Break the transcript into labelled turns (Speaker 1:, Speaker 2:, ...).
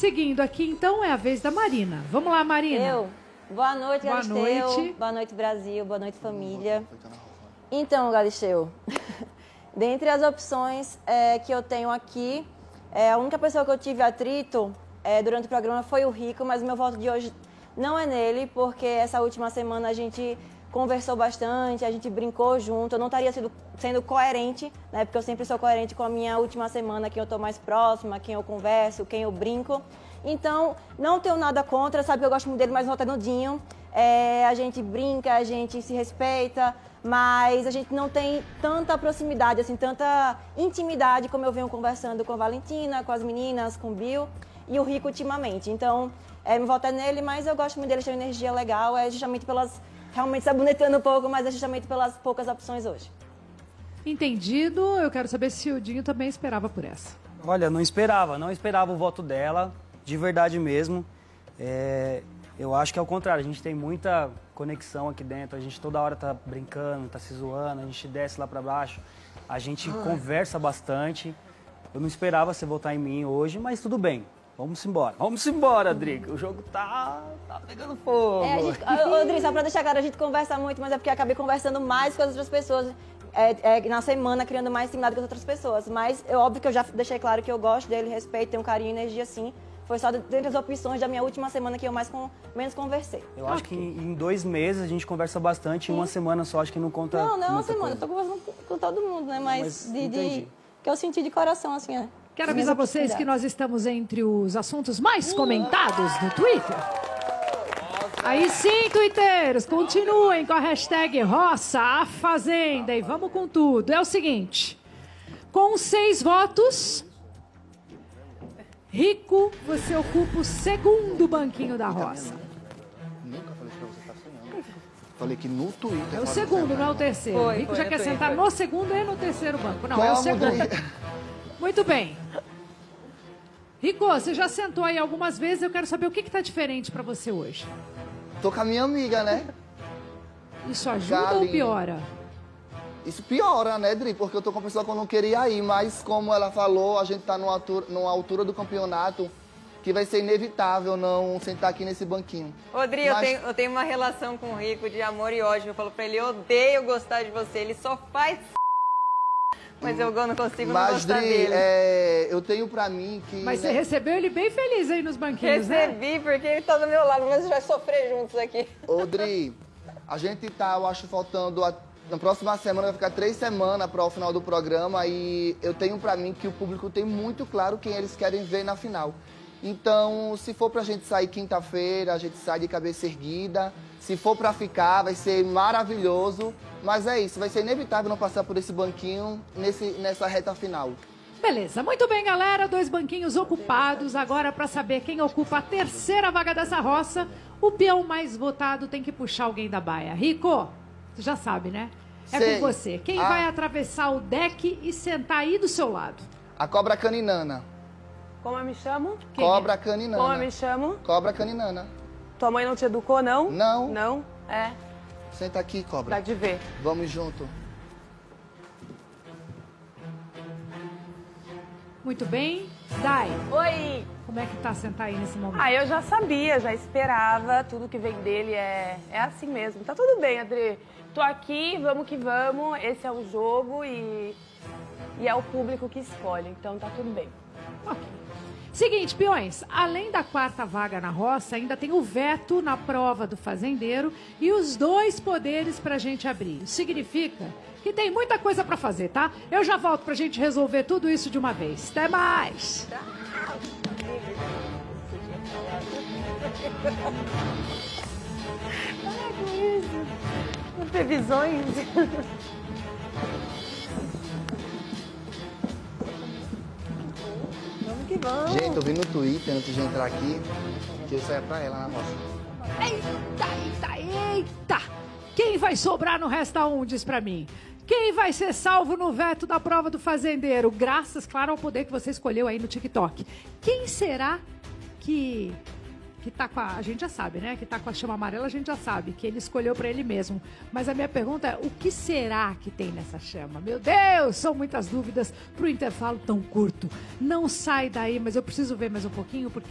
Speaker 1: Seguindo aqui, então, é a vez da Marina. Vamos lá, Marina.
Speaker 2: Eu. Boa noite,
Speaker 1: Boa
Speaker 2: Galisteu.
Speaker 1: noite.
Speaker 2: Boa noite, Brasil. Boa noite, família. Então, Galisteu, dentre as opções é, que eu tenho aqui, é, a única pessoa que eu tive atrito é, durante o programa foi o Rico, mas o meu voto de hoje não é nele, porque essa última semana a gente conversou bastante, a gente brincou junto. Eu não estaria sendo, sendo coerente, né? Porque eu sempre sou coerente com a minha última semana, quem eu estou mais próxima, quem eu converso, quem eu brinco. Então, não tenho nada contra, sabe que eu gosto muito dele, mas não tá nudinho. É, a gente brinca, a gente se respeita, mas a gente não tem tanta proximidade, assim, tanta intimidade como eu venho conversando com a Valentina, com as meninas, com o Bill e o Rico ultimamente. Então, é, meu voto é nele, mas eu gosto muito dele, tem uma energia legal, é justamente pelas realmente sabonetando um pouco, mas é justamente pelas poucas opções hoje.
Speaker 1: Entendido. Eu quero saber se o Dinho também esperava por essa.
Speaker 3: Olha, não esperava, não esperava o voto dela, de verdade mesmo. É, eu acho que é o contrário, a gente tem muita conexão aqui dentro, a gente toda hora tá brincando, tá se zoando, a gente desce lá para baixo, a gente conversa bastante. Eu não esperava você votar em mim hoje, mas tudo bem. Vamos embora. Vamos embora, Drica. O jogo tá, tá pegando fogo.
Speaker 2: É, a gente, ô, só pra deixar claro, a gente conversa muito, mas é porque eu acabei conversando mais com as outras pessoas. É, é, na semana, criando mais intimidade com as outras pessoas. Mas é óbvio que eu já deixei claro que eu gosto dele, respeito, tenho carinho e energia sim. Foi só dentre as opções da minha última semana que eu mais com, menos conversei.
Speaker 3: Eu acho que em em dois meses a gente conversa bastante, em uma semana só acho que não conta.
Speaker 2: Não, não é uma semana, eu
Speaker 3: coisa.
Speaker 2: tô conversando com, com todo mundo, né? Mas,
Speaker 3: Mas
Speaker 2: de, de- que eu senti de coração, assim, né?
Speaker 1: Quero avisar vocês que nós estamos entre os assuntos mais comentados no Twitter. Aí sim, twitteiros, continuem com a hashtag Roça a Fazenda e vamos com tudo. É o seguinte, com seis votos, Rico, você ocupa o segundo banquinho da roça.
Speaker 4: Nunca falei pra você, tá sonhando. Falei que no Twitter.
Speaker 1: É o segundo, não é o terceiro. Rico já quer sentar no segundo e no terceiro banco. Não, é o segundo. Muito bem. Rico, você já sentou aí algumas vezes, eu quero saber o que está diferente para você hoje.
Speaker 4: Tô com a minha amiga, né?
Speaker 1: Isso ajuda ou
Speaker 4: Galinha.
Speaker 1: piora?
Speaker 4: Isso piora, né, Dri? Porque eu tô com uma pessoa que eu não queria ir, mas como ela falou, a gente tá numa altura, numa altura do campeonato que vai ser inevitável não sentar aqui nesse banquinho.
Speaker 5: Ô, Dri, eu,
Speaker 4: Mas-
Speaker 5: tenho, eu tenho uma relação com o Rico de amor e ódio. Eu falo pra ele, eu odeio gostar de você. Ele só faz mas eu não consigo não
Speaker 4: Mas,
Speaker 5: gostar
Speaker 4: Dri,
Speaker 5: dele.
Speaker 4: é, eu tenho pra mim que.
Speaker 1: Mas você
Speaker 4: né,
Speaker 1: recebeu ele bem feliz aí nos banquinhos, né?
Speaker 5: Recebi, porque ele tá do meu lado, mas a gente vai sofrer juntos aqui.
Speaker 4: Ô, Dri, a gente tá, eu acho, faltando. A, na próxima semana vai ficar três semanas para o final do programa e eu tenho pra mim que o público tem muito claro quem eles querem ver na final. Então, se for pra gente sair quinta-feira, a gente sai de cabeça erguida. Se for pra ficar, vai ser maravilhoso. Mas é isso, vai ser inevitável não passar por esse banquinho nesse, nessa reta final.
Speaker 1: Beleza, muito bem, galera. Dois banquinhos ocupados. Agora, para saber quem ocupa a terceira vaga dessa roça, o peão mais votado tem que puxar alguém da baia. Rico, você já sabe, né? É
Speaker 4: Sei.
Speaker 1: com você. Quem
Speaker 4: Ah.
Speaker 1: vai atravessar o deck e sentar aí do seu lado?
Speaker 4: A cobra caninana.
Speaker 6: Como eu me chamo?
Speaker 1: Quem
Speaker 4: cobra
Speaker 1: é?
Speaker 4: caninana.
Speaker 6: Como eu me chamo?
Speaker 4: Cobra caninana.
Speaker 6: Tua mãe não te educou, não?
Speaker 4: Não.
Speaker 6: Não? É,
Speaker 4: Senta aqui, cobra.
Speaker 6: dá de ver.
Speaker 4: Vamos junto.
Speaker 1: Muito bem. Dai,
Speaker 6: Oi!
Speaker 1: como é que tá sentar aí nesse momento?
Speaker 6: Ah, eu já sabia, já esperava. Tudo que vem dele é, é assim mesmo. Tá tudo bem, Adri. Tô aqui, vamos que vamos. Esse é o jogo e, e é o público que escolhe. Então tá tudo bem.
Speaker 1: Ok. Seguinte, peões, além da quarta vaga na roça, ainda tem o veto na prova do fazendeiro e os dois poderes pra gente abrir. Isso significa que tem muita coisa pra fazer, tá? Eu já volto pra gente resolver tudo isso de uma vez. Até mais!
Speaker 6: Previsões?
Speaker 5: Vamos que
Speaker 4: Gente, eu vi no Twitter antes de entrar aqui que eu saia pra ela na roça.
Speaker 1: Eita, eita, eita! Quem vai sobrar no Resta Um, diz pra mim? Quem vai ser salvo no veto da prova do fazendeiro? Graças, claro, ao poder que você escolheu aí no TikTok. Quem será que que tá com a, a gente já sabe, né? Que tá com a chama amarela, a gente já sabe que ele escolheu pra ele mesmo. Mas a minha pergunta é: o que será que tem nessa chama? Meu Deus, são muitas dúvidas pro intervalo tão curto. Não sai daí, mas eu preciso ver mais um pouquinho porque